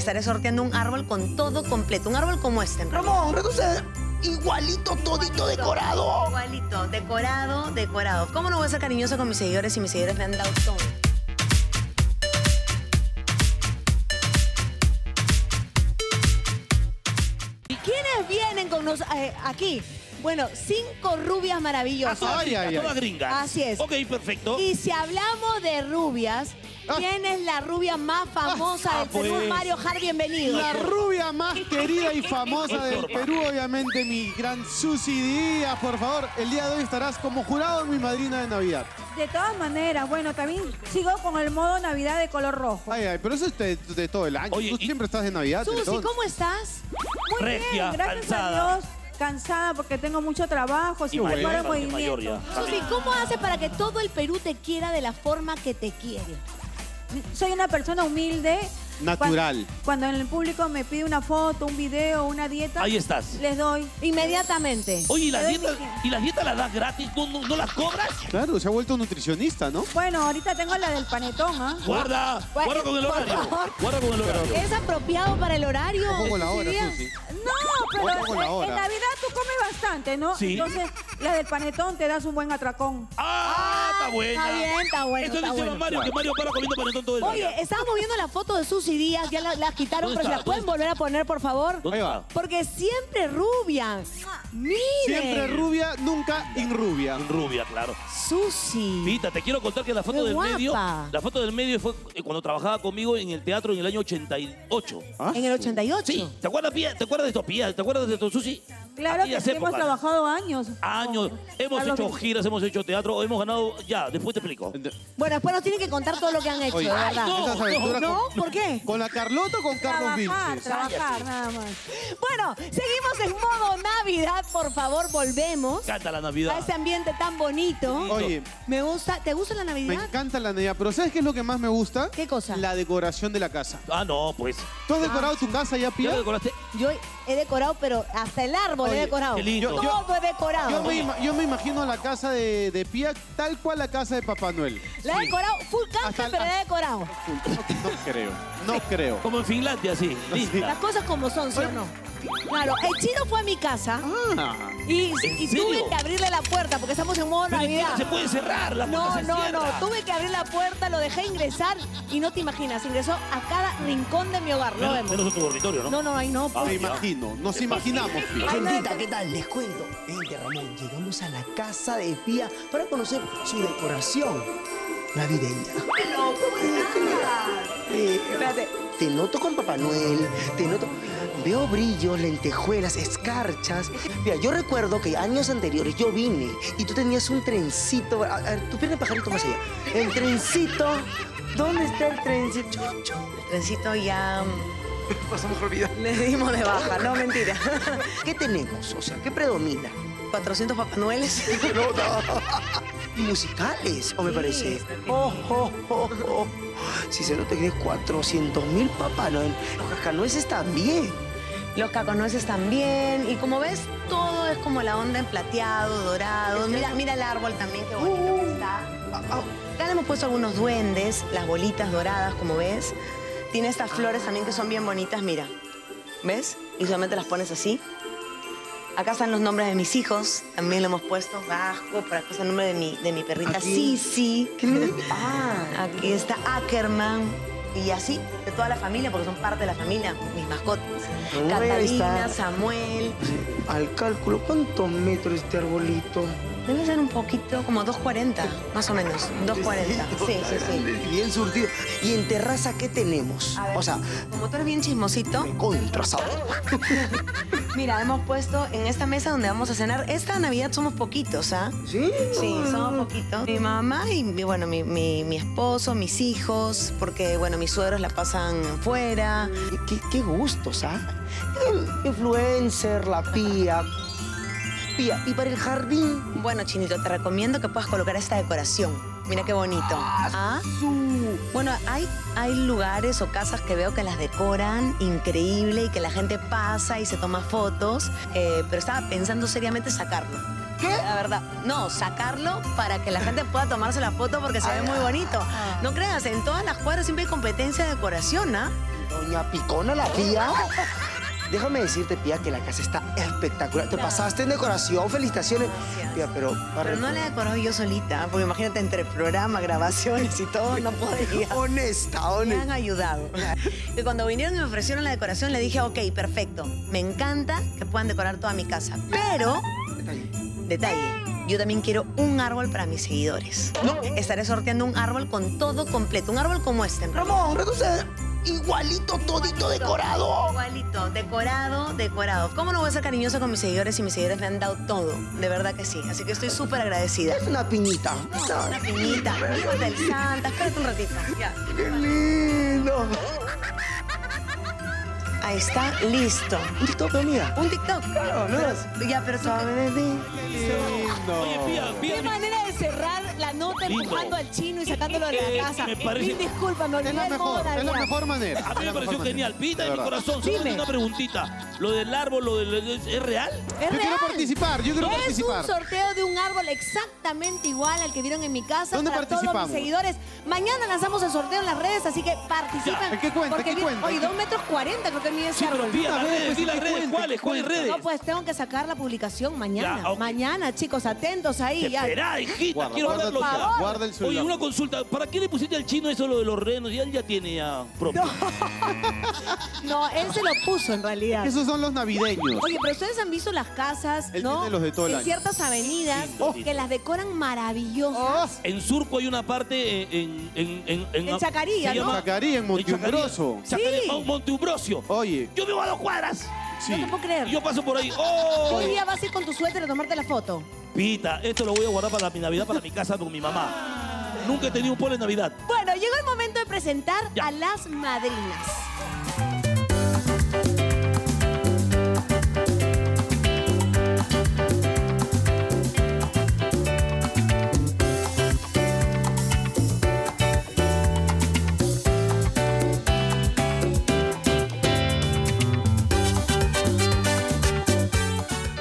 estaré sorteando un árbol con todo completo. Un árbol como este, en realidad. Ramón, entonces, igualito, todito decorado. Igualito, decorado, decorado. ¿Cómo no voy a ser cariñoso con mis seguidores si mis seguidores me han dado todo? ¿Y quiénes vienen con nos, eh, aquí? Bueno, cinco rubias maravillosas. Ay, ay, Todas ay. gringas. Así es. Ok, perfecto. Y si hablamos de rubias. ¿Quién es la rubia más famosa Ah, del Perú? pues. Mario Har, bienvenido. La rubia más querida y famosa del Perú, obviamente, mi gran Susi Díaz. Por favor, el día de hoy estarás como jurado en mi madrina de Navidad. De todas maneras, bueno, también sigo con el modo Navidad de color rojo. Ay, ay, pero eso es de, de todo el año. Oye, Tú y- siempre estás de Navidad. Susi, todo. ¿cómo estás? Muy Regia, bien, gracias cansada. a Dios. Cansada porque tengo mucho trabajo, Y sin mayor, mayor movimiento. ya. Susi, ¿cómo haces para que todo el Perú te quiera de la forma que te quiere? Soy una persona humilde. Natural. Cuando, cuando en el público me pide una foto, un video, una dieta, Ahí estás. les doy. Inmediatamente. Oye, ¿y las dietas, mi- ¿y las dietas las das gratis? ¿No, no, no las cobras? Claro, se ha vuelto nutricionista, ¿no? Bueno, ahorita tengo la del panetón, ¿ah? Guarda, Bueno, guarda con el horario. Guarda con el horario. ¿Es apropiado para el horario? Pongo la hora? Susi. No, pero la en, hora. en Navidad tú comes bastante, ¿no? Sí. Entonces, la del panetón te das un buen atracón. ¡Ah! Está buena. Está bien, está bueno, Eso está dice bueno. Mario, que Mario para comiendo panetón todo el día. Oye, estábamos viendo la foto de Susy Díaz, ya la, la quitaron, ¿Dónde pero si está? la pueden ¿Dónde volver a poner, por favor. ¿Dónde Ahí va. Porque siempre rubia. Miren. Siempre rubia, nunca inrubia. Rubia, claro. Susy. Vita, te quiero contar que la foto Qué del guapa. medio, la foto del medio fue eh, cuando trabajaba conmigo en el teatro en el año 88. ¿Ah? En el 88. Sí, ¿te acuerdas, Pía? ¿Te acuerdas de esto, Pía? ¿Te acuerdas de esto, Susi? Claro que sí, hemos épocas. trabajado años. Años, hemos Carlos hecho giras, hemos hecho teatro, hemos ganado, ya, después te explico. Bueno, después nos tienen que contar todo lo que han hecho, Oye, de verdad. no, Esas aventuras ¿No? con, ¿Por qué? con la Carlota o con Carlos Trabajar, trabajar, nada más. Bueno, seguimos en modo Navidad, por favor, volvemos Canta la a Navidad. ese ambiente tan bonito. Oye, Me gusta, ¿te gusta la me Navidad? encanta la Navidad, pero ¿sabes qué es lo que más me gusta? ¿Qué cosa? La decoración de la casa. Ah, no, pues. ¿Tú has decorado tu casa ya, ¿Ya Pía? lo decoraste? Yo he decorado, pero hasta el árbol Oye, he decorado. qué lindo. Todo Yo- he decorado. Yo me, yo me imagino la casa de, de Pía tal cual la casa de Papá Noel. La he decorado, full el- pero la he decorado. No creo, no creo. Como en Finlandia, sí. Las Linda. cosas como son, ¿sí o no? Claro, el chino fue a mi casa Ah, y, tuve que abrirle la puerta porque estamos en modo Pero Navidad. no se puede cerrar, la puerta No, se no, no. Tuve que abrir la puerta, lo dejé ingresar y no te imaginas, ingresó a cada rincón de mi hogar. Lo vemos. menos en tu dormitorio, ¿no? No, no, ahí no. Ah, me imagino, nos imaginamos, Pía. Gentita, ¿qué tal? Les cuento. Vente, Ramón, llegamos a la casa de Pía para conocer su decoración navideña. Eh, Espérate. Te noto con Papá Noel, te noto... Veo brillos, lentejuelas, escarchas. Mira, yo recuerdo que años anteriores yo vine y tú tenías un trencito. A, a tu pierna de pajarito más allá. El trencito. ¿Dónde está el trencito? El trencito ya mm, Pasamos olvidar. le dimos de baja, no mentira. ¿Qué tenemos? O sea, ¿qué predomina? 400 Papá Noeles. Y musicales, o me parece. Oh, oh, oh, oh. Si se nota que tienes 400 mil Papá Noel. Los cascanueces también. Los cacanueces también. Y como ves, todo es como la onda en plateado, dorado. Mira, mira el árbol también, qué bonito que está. Acá le hemos puesto algunos duendes, las bolitas doradas, como ves. Tiene estas flores también que son bien bonitas, mira. ¿Ves? Y solamente las pones así. Acá están los nombres de mis hijos, también lo hemos puesto. Vasco, por acá está el nombre de mi, de mi perrita Aquí. Sisi. Ah, Aquí está Ackerman. Y así, de toda la familia, porque son parte de la familia, mis mascotas. Catalina. Samuel. al cálculo, ¿cuántos metros este arbolito? Debe ser un poquito, como 2.40, más o menos. 2.40. Sí, sí, sí. Bien surtido. ¿Y en terraza qué tenemos? Ver, O sea, como tú eres bien chismosito, contra mira, hemos puesto en esta mesa donde vamos a cenar. Esta Navidad somos poquitos, ¿ah? ¿Sí? Sí, somos poquitos. Mi mamá y, mi- bueno, mi, mi- mi esposo, mis hijos, porque, bueno, mis suegros la pasan fuera. Qué, qué gustos, ¿ah? El influencer, la pía. ¿Y para el jardín? Bueno, Chinito, te recomiendo que puedas colocar esta decoración. Mira qué bonito. ¿Ah? Bueno, hay, hay lugares o casas que veo que las decoran increíble y que la gente pasa y se toma fotos, eh, pero estaba pensando seriamente sacarlo. ¿Qué? La verdad, no, sacarlo para que la gente pueda tomarse la foto porque se ve muy bonito. No creas, en todas las cuadras siempre hay competencia de decoración, ¿ah? Doña Picona, la tía. Déjame decirte, Pía, que la casa está espectacular. Te pasaste en decoración, felicitaciones. Pía, pero... Pero no la he decorado yo solita, porque imagínate entre programa, grabaciones y todo, no podía. Honesta, Me honesta. han ayudado. Y cuando vinieron y me ofrecieron la decoración, le dije, ok, perfecto. Me encanta que puedan decorar toda mi casa. Pero, detalle, yo también quiero un árbol para mis seguidores. Estaré sorteando un árbol con todo completo. Un árbol como este, en realidad. Ramón, reduce igualito, todito decorado. Igualito, decorado, decorado. ¿Cómo no voy a ser cariñosa con mis seguidores si mis seguidores me han dado todo? De verdad que sí. Así que estoy súper agradecida. Es una piñita. Una piñita, hijos del Santa. Espérate un ratito. Ya. ¡Qué lindo! Está, listo. Un TikTok, amiga. Un TikTok. Claro, ¿no es? Ya, pero tú... Sabe de mí. Lindo. Oye, Pía, Pía, Qué manera de cerrar la nota Lindo. empujando al chino y sacándolo de Eh, la casa. me parece- Mil disculpas, me Es olvidé la el modo mejor, es la mejor manera. a mí Es me la pareció genial. Pita De mi corazón, Dime. solo una preguntita. Lo del árbol, lo del... ¿Es, es real? Es Yo quiero real. participar, yo quiero es participar. un sorteo de un árbol exactamente igual al que vieron en mi casa ¿Dónde para todos mis seguidores. Mañana lanzamos el sorteo en las redes, así que participen. ¿Qué cuenta? ¿Qué cuenta? Oye, ¿Qué- dos metros cuarenta creo que ese Sí, pero árbol. Pía, las redes, pues, di las ¿qué redes. ¿Cuáles? ¿Qué ¿Cuáles redes? No, pues tengo que sacar la publicación mañana. Ya, ok. Mañana, chicos, atentos ahí. Ya. Espera, hijita, Guarda, quiero guarda, verlo tu- ya. guarda el Oye, celular. una consulta. ¿Para qué le pusiste al chino eso lo de los renos? Ya él ya tiene ya propio. No, él se lo puso en realidad. Esos son los navideños. Oye, pero ustedes han visto las casas, Él ¿no? tiene los de todo el en año. ciertas avenidas Lindo, lindo. que las decoran maravillosas. En Surco hay una parte en... En, en, en, En Chacarilla, se ¿no? llama- Chacarí, en Monteumbrosio. Chacarí, Chacarí, Sí. Mon- Monteumbrosio. Oye, Yo vivo a dos cuadras. sí. No te puedo creer. Y yo paso por ahí. ¡Oh! Hoy día vas a ir con tu suéter a tomarte la foto. Pita, esto lo voy a guardar para mi Navidad, para mi casa con mi mamá. Nunca he tenido un polo en Navidad. Bueno, llegó el momento de presentar Ya. a las madrinas.